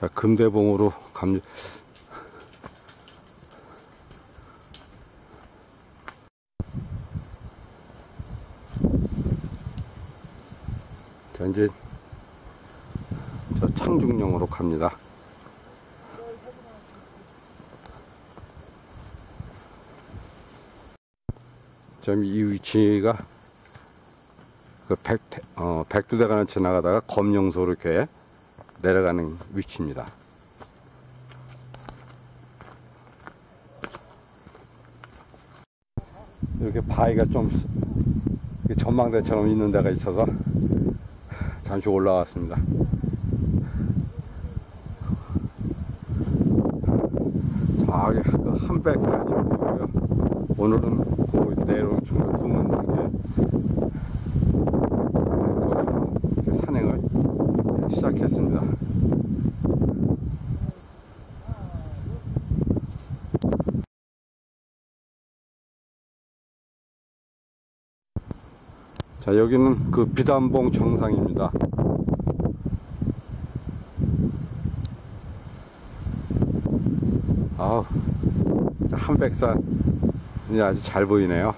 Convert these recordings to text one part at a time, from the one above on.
자, 금대봉으로 갑니다. 자, 이제 저 창중령으로 갑니다. 이 위치가 그 백, 어, 백두대간을 지나가다가 검령소로 이렇게 내려가는 위치입니다. 이렇게 바위가 좀 전망대처럼 있는 데가 있어서 잠시 올라왔습니다. 저기 그 한백산이 보이고요. 오늘은 그 내려온 중, 중원동제 거기로 이렇게 산행을 시작했습니다. 자 여기는 그 비단봉 정상입니다. 아우 자, 한백산이 아주 잘 보이네요.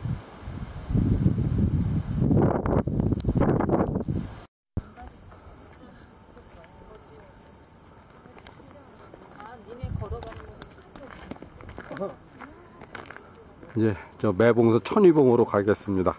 이제 저 매봉서 천위봉으로 가겠습니다.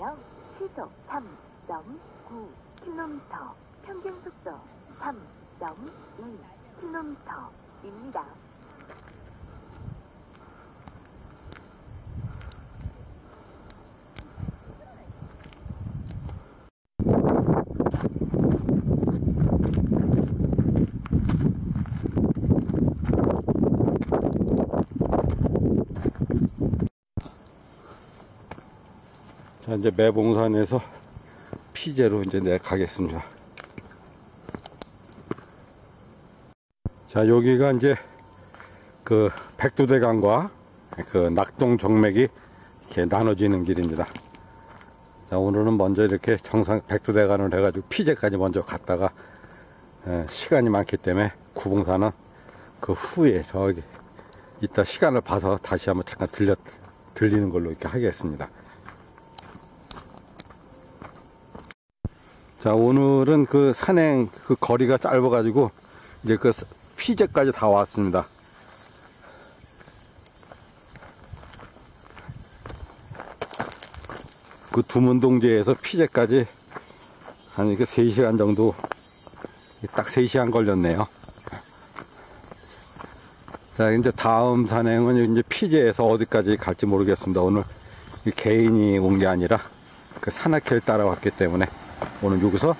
역 시속 3.9km, 평균 속도 3.1km입니다. 자, 이제 매봉산에서 피제로 이제 내 가겠습니다. 자, 여기가 이제 그 백두대간과 그 낙동 정맥이 이렇게 나눠지는 길입니다. 자, 오늘은 먼저 이렇게 정상 백두대간을 해가지고 피제까지 먼저 갔다가 에, 시간이 많기 때문에 구봉산은 그 후에 저기 이따 시간을 봐서 다시 한번 잠깐 들려 들리는 걸로 이렇게 하겠습니다. 자, 오늘은 그 산행 그 거리가 짧아 가지고 이제 그 피제까지 다 왔습니다. 그 두문동제에서 피제까지 한 이렇게 3시간 정도 딱 3시간 걸렸네요. 자, 이제 다음 산행은 이제 피제에서 어디까지 갈지 모르겠습니다. 오늘 개인이 온 게 아니라 그 산악회를 따라왔기 때문에 오늘 여기서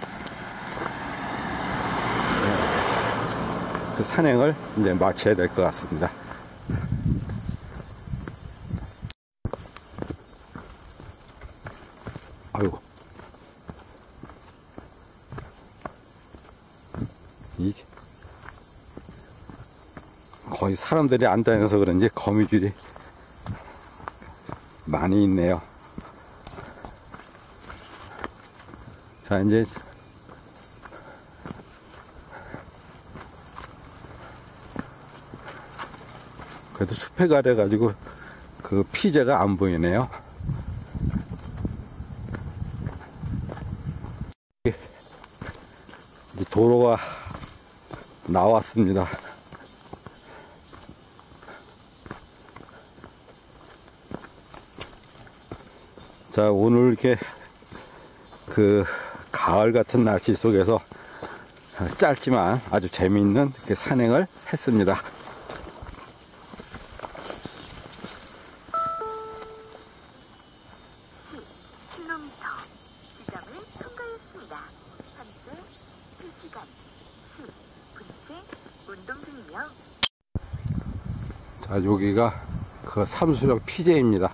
그 산행을 이제 마쳐야 될 것 같습니다. 아이고. 이 거의 사람들이 안 다녀서 그런지 거미줄이 많이 있네요. 자, 이제 그래도 숲에 가려가지고 그 피제가 안 보이네요. 이제 도로가 나왔습니다. 자, 오늘 이렇게 그 가을 같은 날씨 속에서 짧지만 아주 재미있는 그 산행을 했습니다. 킬로미터 지점을 통과했습니다. 현재 3시간 10분째 운동 중이며 자, 여기가 그 삼수령 피제입니다.